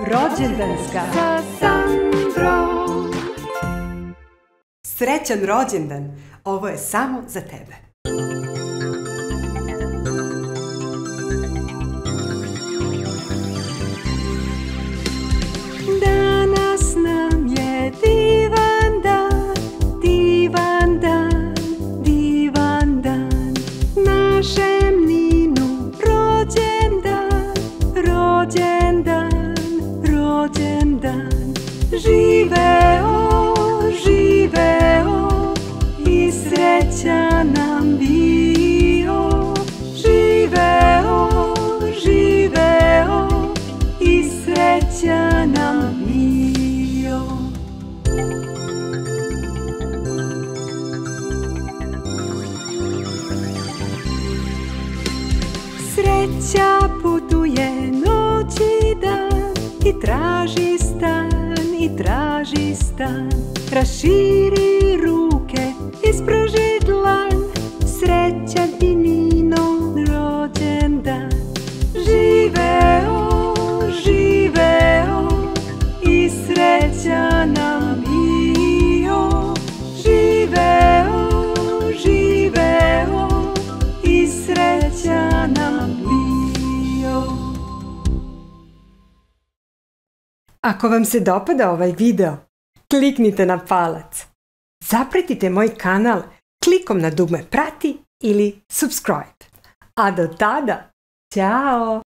Rođendanska sa Sandrom. Srećan rođendan! Ovo je samo za tebe. Danas nam je divan dan, divan dan, divan dan. Našem Ninu rođendan, rođendan, rođendan. Živeo, živeo i srećan nam bio. Živeo, živeo i srećan nam bio. Sreća putuje i traži stan. Raširi ruke, ispruži Ako vam se dopada ovaj video, kliknite na palac. Zapratite moj kanal klikom na dugme prati ili subscribe. A do tada, ćao!